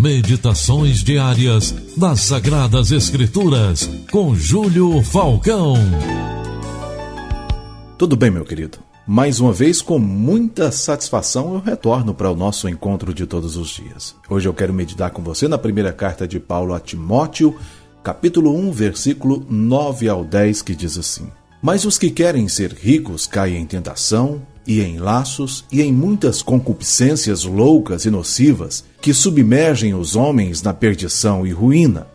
Meditações diárias das Sagradas Escrituras, com Júlio Falcão. Tudo bem, meu querido? Mais uma vez, com muita satisfação, eu retorno para o nosso encontro de todos os dias. Hoje eu quero meditar com você na primeira carta de Paulo a Timóteo, capítulo 1, versículo 9 ao 10, que diz assim: Mas os que querem ser ricos caem em tentação e em laços e em muitas concupiscências loucas e nocivas que submergem os homens na perdição e ruína,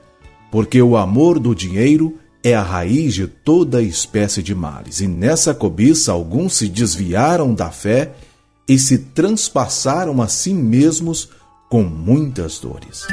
porque o amor do dinheiro é a raiz de toda espécie de males, e nessa cobiça alguns se desviaram da fé e se transpassaram a si mesmos com muitas dores.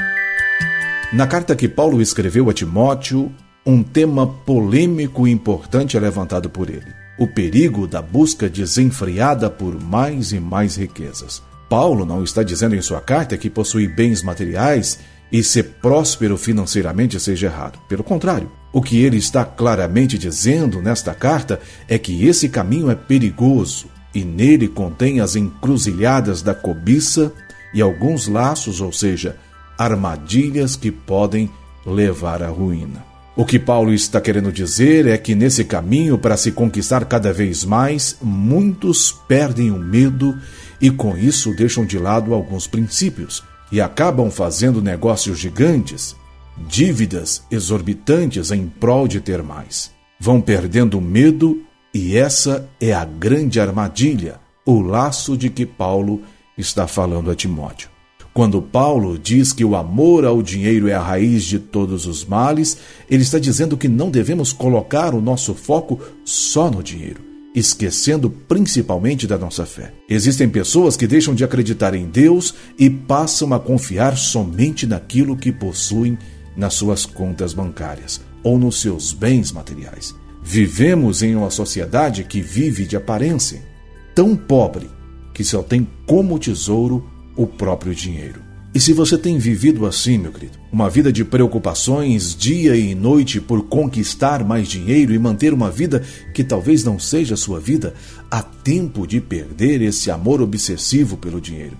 Na carta que Paulo escreveu a Timóteo, um tema polêmico e importante é levantado por ele o perigo da busca desenfreada por mais e mais riquezas. Paulo não está dizendo em sua carta que possuir bens materiais e ser próspero financeiramente seja errado. Pelo contrário, o que ele está claramente dizendo nesta carta é que esse caminho é perigoso e nele contém as encruzilhadas da cobiça e alguns laços, ou seja, armadilhas que podem levar à ruína. O que Paulo está querendo dizer é que nesse caminho para se conquistar cada vez mais, muitos perdem o medo e com isso deixam de lado alguns princípios e acabam fazendo negócios gigantes, dívidas exorbitantes em prol de ter mais. Vão perdendo o medo e essa é a grande armadilha, o laço de que Paulo está falando a Timóteo. Quando Paulo diz que o amor ao dinheiro é a raiz de todos os males, ele está dizendo que não devemos colocar o nosso foco só no dinheiro, esquecendo principalmente da nossa fé. Existem pessoas que deixam de acreditar em Deus e passam a confiar somente naquilo que possuem nas suas contas bancárias ou nos seus bens materiais. Vivemos em uma sociedade que vive de aparência, tão pobre que só tem como tesouro o próprio dinheiro. E se você tem vivido assim, meu querido, uma vida de preocupações dia e noite por conquistar mais dinheiro e manter uma vida que talvez não seja sua vida, há tempo de perder esse amor obsessivo pelo dinheiro,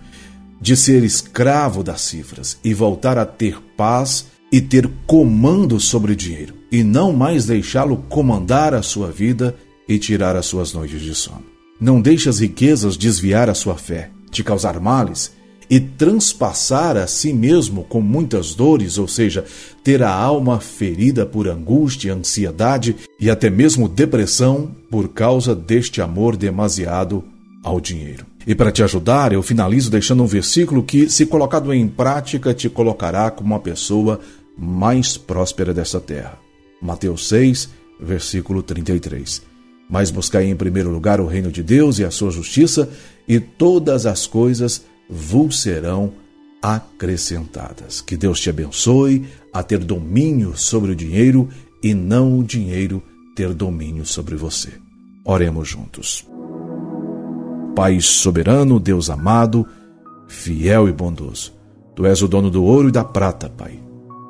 de ser escravo das cifras e voltar a ter paz e ter comando sobre o dinheiro, e não mais deixá-lo comandar a sua vida e tirar as suas noites de sono. Não deixe as riquezas desviar a sua fé, te causar males e transpassar a si mesmo com muitas dores, ou seja, ter a alma ferida por angústia, ansiedade e até mesmo depressão por causa deste amor demasiado ao dinheiro. E para te ajudar, eu finalizo deixando um versículo que, se colocado em prática, te colocará como uma pessoa mais próspera dessa terra. Mateus 6, versículo 33. Mas buscai em primeiro lugar o reino de Deus e a sua justiça, e todas as coisas vos serão acrescentadas. Que Deus te abençoe a ter domínio sobre o dinheiro e não o dinheiro ter domínio sobre você. Oremos juntos. Pai soberano, Deus amado, fiel e bondoso, Tu és o dono do ouro e da prata, Pai.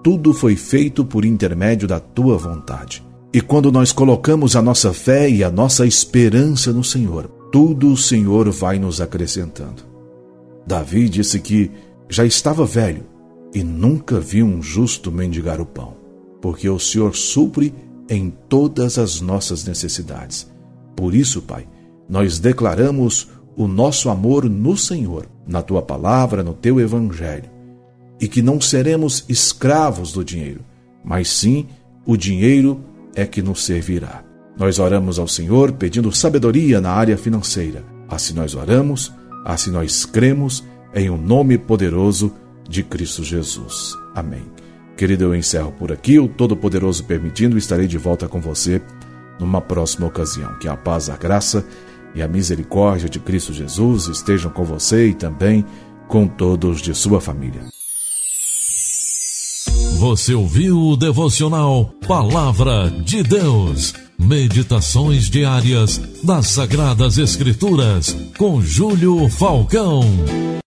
Tudo foi feito por intermédio da Tua vontade. E quando nós colocamos a nossa fé e a nossa esperança no Senhor, tudo o Senhor vai nos acrescentando. Davi disse que já estava velho e nunca viu um justo mendigar o pão, porque o Senhor supre em todas as nossas necessidades. Por isso, Pai, nós declaramos o nosso amor no Senhor, na tua palavra, no teu evangelho, e que não seremos escravos do dinheiro, mas sim o dinheiro é que nos servirá. Nós oramos ao Senhor pedindo sabedoria na área financeira. Assim nós oramos Assim nós cremos em o um nome poderoso de Cristo Jesus. Amém. Querido, eu encerro por aqui. O Todo-Poderoso permitindo, estarei de volta com você numa próxima ocasião. Que a paz, a graça e a misericórdia de Cristo Jesus estejam com você e também com todos de sua família. Você ouviu o devocional Palavra de Deus. Meditações diárias das Sagradas Escrituras com Júlio Falcão.